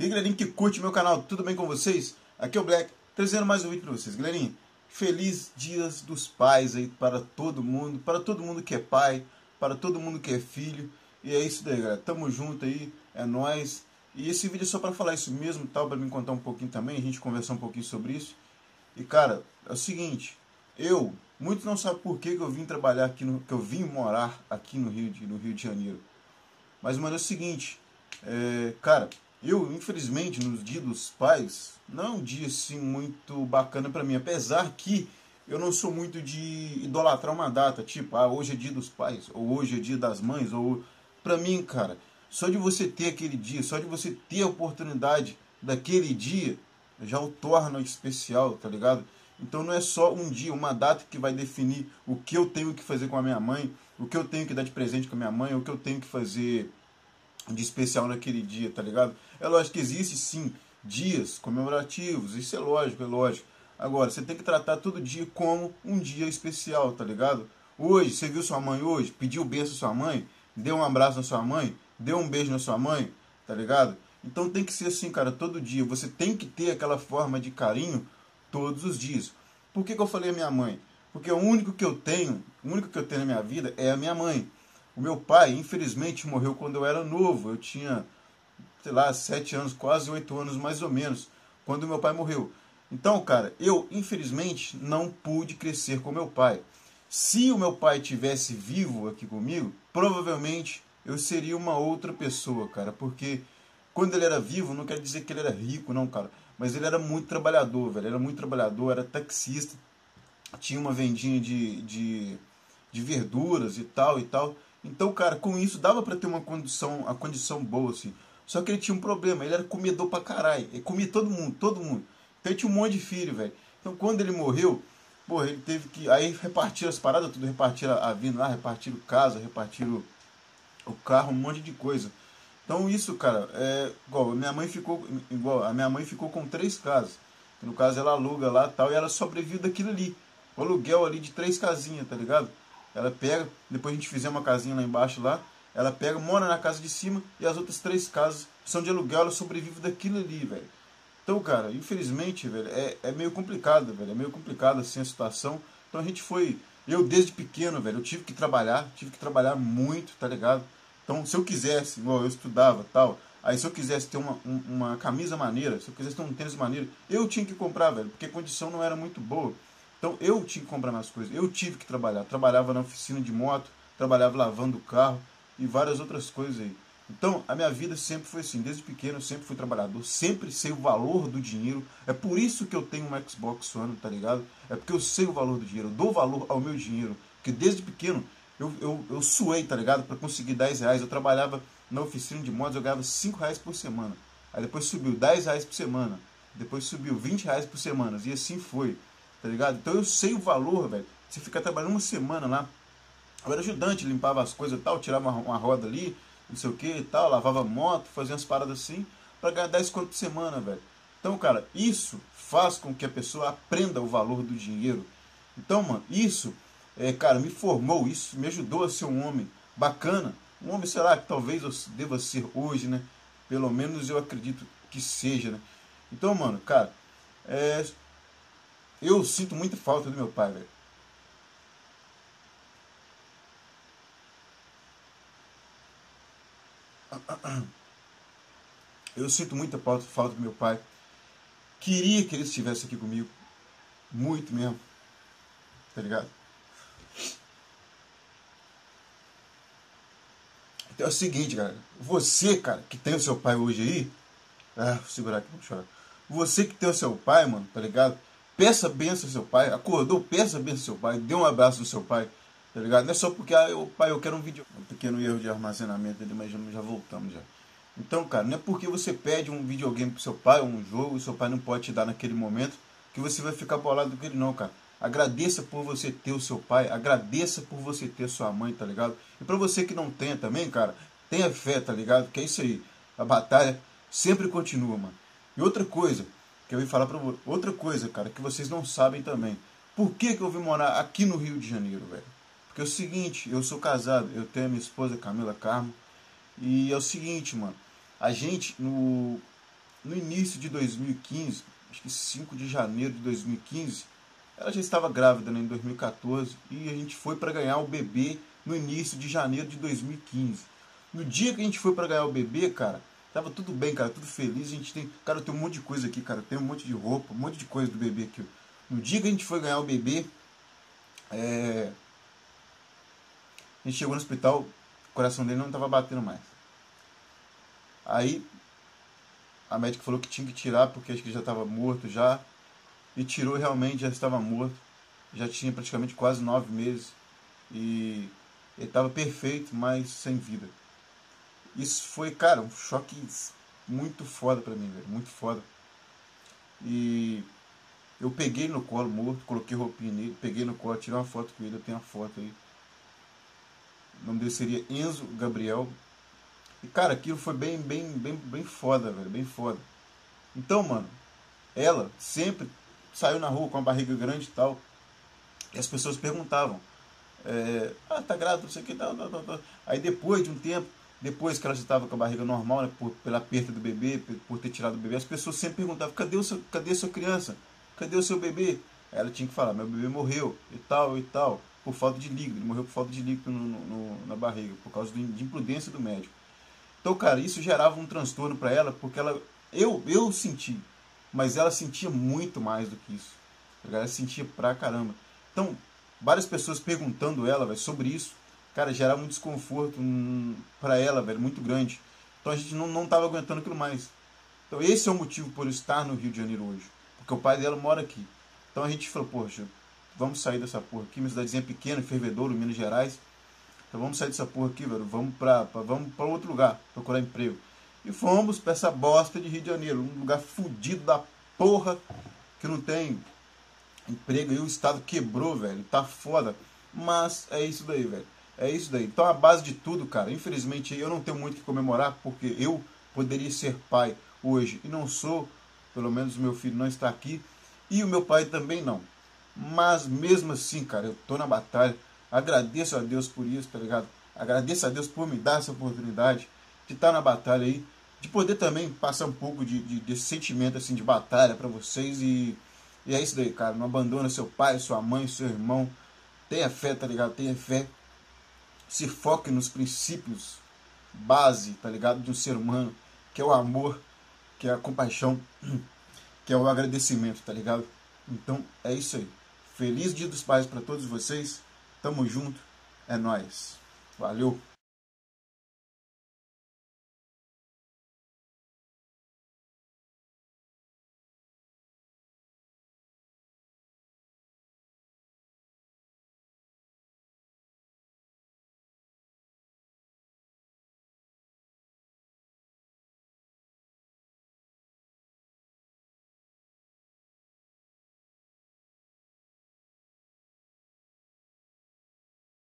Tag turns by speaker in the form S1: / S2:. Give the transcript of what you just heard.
S1: E aí, galerinha que curte meu canal, tudo bem com vocês? Aqui é o Black, trazendo mais um vídeo para vocês. Galerinha, feliz dias dos pais aí para todo mundo, para todo mundo que é pai, para todo mundo que é filho. E é isso daí, galera. Tamo junto aí, é nós. E esse vídeo é só para falar isso mesmo, tal, para me contar um pouquinho também, a gente conversar um pouquinho sobre isso. E cara, é o seguinte, eu, muitos não sabem por que, que eu vim trabalhar aqui, no, que eu vim morar aqui no Rio de, no Rio de Janeiro. Mas, mano, é o seguinte, é, cara, eu, infelizmente, nos dias dos pais, não é um dia assim muito bacana para mim. Apesar que eu não sou muito de idolatrar uma data, tipo, ah, hoje é dia dos pais, ou hoje é dia das mães, ou. Pra mim, cara, só de você ter aquele dia, só de você ter a oportunidade daquele dia, já o torna especial, tá ligado? Então não é só um dia, uma data que vai definir o que eu tenho que fazer com a minha mãe, o que eu tenho que dar de presente com a minha mãe, o que eu tenho que fazer de especial naquele dia, tá ligado? É lógico que existe sim dias comemorativos, isso é lógico, é lógico. Agora, você tem que tratar todo dia como um dia especial, tá ligado? Hoje, você viu sua mãe hoje, pediu beijo à sua mãe, deu um abraço na sua mãe, deu um beijo na sua mãe, tá ligado? Então tem que ser assim, cara, todo dia. Você tem que ter aquela forma de carinho todos os dias. Por que, que eu falei a minha mãe? Porque o único que eu tenho, o único que eu tenho na minha vida é a minha mãe. O meu pai, infelizmente, morreu quando eu era novo. Eu tinha, sei lá, sete anos, quase oito anos mais ou menos, quando meu pai morreu. Então, cara, eu, infelizmente, não pude crescer com meu pai. Se o meu pai tivesse vivo aqui comigo, provavelmente eu seria uma outra pessoa, cara. Porque quando ele era vivo, não quer dizer que ele era rico, não, cara. Mas ele era muito trabalhador, velho. Era muito trabalhador, era taxista. Tinha uma vendinha de, de, de verduras e tal e tal. Então, cara, com isso dava para ter uma condição, a condição boa, assim. Só que ele tinha um problema, ele era comedor pra caralho. Ele comia todo mundo, todo mundo. Então ele tinha um monte de filho, velho. Então quando ele morreu, porra, ele teve que. Aí repartir as paradas, tudo, repartir a, vida lá, repartir casa, repartir o, carro, um monte de coisa. Então isso, cara, é igual, minha mãe ficou. Igual, a minha mãe ficou com três casas. No caso, ela aluga lá tal, e ela sobrevive daquilo ali. O aluguel ali de três casinhas, tá ligado? Ela pega, depois a gente fizer uma casinha lá embaixo lá, ela pega, mora na casa de cima e as outras três casas são de aluguel, ela sobrevive daquilo ali, velho. Então, cara, infelizmente, velho, é, é meio complicado, velho. É meio complicado assim a situação. Então a gente foi. Eu desde pequeno, velho, eu tive que trabalhar, tive que trabalhar muito, tá ligado? Então, se eu quisesse, igual eu estudava tal, aí se eu quisesse ter uma, uma camisa maneira, se eu quisesse ter um tênis maneiro, eu tinha que comprar, velho, porque a condição não era muito boa. Então eu tinha que comprar minhas coisas, eu tive que trabalhar. Trabalhava na oficina de moto, trabalhava lavando o carro e várias outras coisas aí. Então a minha vida sempre foi assim, desde pequeno eu sempre fui trabalhador, sempre sei o valor do dinheiro. É por isso que eu tenho um Xbox One, tá ligado? É porque eu sei o valor do dinheiro, eu dou valor ao meu dinheiro. Porque desde pequeno eu, eu, eu suei, tá ligado? Para conseguir 10 reais. Eu trabalhava na oficina de motos, eu ganhava 5 reais por semana. Aí depois subiu 10 reais por semana. Depois subiu 20 reais por semana. E assim foi tá ligado? Então eu sei o valor, velho. Você fica trabalhando uma semana lá. Eu era ajudante, limpava as coisas e tal, tirava uma, uma, roda ali, não sei o que e tal, lavava moto, fazia umas paradas assim, para ganhar 10 conto por semana, velho. Então, cara, isso faz com que a pessoa aprenda o valor do dinheiro. Então, mano, isso, é, cara, me formou, isso me ajudou a ser um homem bacana. Um homem, sei lá, que talvez eu deva ser hoje, né? Pelo menos eu acredito que seja, né? Então, mano, cara, é, eu sinto muita falta do meu pai, velho. Eu sinto muita falta do meu pai. Queria que ele estivesse aqui comigo. Muito mesmo. Tá ligado? Então é o seguinte, cara. Você, cara, que tem o seu pai hoje aí. Ah, vou segurar aqui, não chorar. Você que tem o seu pai, mano, tá ligado? Peça benção ao seu pai. Acordou, peça benção ao seu pai. Dê um abraço no seu pai. Tá ligado? Não é só porque, ah, eu, pai, eu quero um vídeo. Um pequeno erro de armazenamento ali, mas já, voltamos já. Então, cara, não é porque você pede um videogame pro seu pai, um jogo, e seu pai não pode te dar naquele momento, que você vai ficar bolado com ele, não, cara. Agradeça por você ter o seu pai, agradeça por você ter sua mãe, tá ligado? E para você que não tem também, cara, tenha fé, tá ligado? Que é isso aí. A batalha sempre continua, mano. E outra coisa, que eu vim falar para outra coisa, cara, que vocês não sabem também. Por que, que eu vim morar aqui no Rio de Janeiro, velho? Porque é o seguinte, eu sou casado, eu tenho a minha esposa Camila Carmo, e é o seguinte, mano, a gente no no início de 2015, acho que 5 de janeiro de 2015, ela já estava grávida né, em 2014 e a gente foi para ganhar o bebê no início de janeiro de 2015. No dia que a gente foi para ganhar o bebê, cara, tava tudo bem, cara, tudo feliz. A gente tem, cara, tem um monte de coisa aqui, cara, tem um monte de roupa, um monte de coisa do bebê aqui. No dia que a gente foi ganhar o bebê, é... a gente chegou no hospital, o coração dele não estava batendo mais. Aí a médica falou que tinha que tirar porque acho que já estava morto já. E tirou realmente, já estava morto. Já tinha praticamente quase nove meses. E ele estava perfeito, mas sem vida. Isso foi, cara, um choque muito foda pra mim, velho. Muito foda. E eu peguei no colo morto, coloquei roupinha nele, peguei no colo, tirei uma foto com ele, eu tenho uma foto aí. O nome dele seria Enzo Gabriel. E cara, aquilo foi bem, bem, bem, bem foda, velho, bem foda. Então, mano, ela sempre saiu na rua com a barriga grande e tal. E as pessoas perguntavam, é, ah, tá grávida, não sei o que, tal. Aí depois de um tempo, depois que ela já estava com a barriga normal, né, por, pela perda do bebê, por ter tirado o bebê, as pessoas sempre perguntavam, cadê, o seu, cadê a sua criança? Cadê o seu bebê? Aí ela tinha que falar, meu bebê morreu, e tal, e tal, por falta de líquido, ele morreu por falta de líquido no, no, na barriga, por causa de imprudência do médico. Então, cara, isso gerava um transtorno para ela, porque ela, eu, eu senti, mas ela sentia muito mais do que isso. Ela sentia pra caramba. Então, várias pessoas perguntando ela véio, sobre isso, cara, gerava um desconforto para ela, velho, muito grande. Então a gente não, não tava aguentando aquilo mais. Então esse é o motivo por eu estar no Rio de Janeiro hoje. Porque o pai dela mora aqui. Então a gente falou, poxa, vamos sair dessa porra aqui, minha cidadezinha pequena, Fervedouro, Minas Gerais. Então vamos sair dessa porra aqui, velho. Vamos pra, pra, vamos pra outro lugar, procurar emprego. E fomos pra essa bosta de Rio de Janeiro, um lugar fudido da porra, que não tem emprego. E o Estado quebrou, velho. Tá foda. Mas é isso daí, velho. É isso daí. Então a base de tudo, cara, infelizmente eu não tenho muito que comemorar, porque eu poderia ser pai hoje e não sou, pelo menos o meu filho não está aqui, e o meu pai também não. Mas mesmo assim, cara, eu tô na batalha. Agradeço a Deus por isso, tá ligado? Agradeço a Deus por me dar essa oportunidade de estar na batalha aí, de poder também passar um pouco de, de desse sentimento assim de batalha para vocês e, e é isso daí, cara. Não abandona seu pai, sua mãe, seu irmão. Tenha fé, tá ligado? Tenha fé. Se foque nos princípios base, tá ligado? De um ser humano, que é o amor, que é a compaixão, que é o agradecimento, tá ligado? Então é isso aí. Feliz Dia dos Pais para todos vocês. Tamo junto. É nós. Valeu.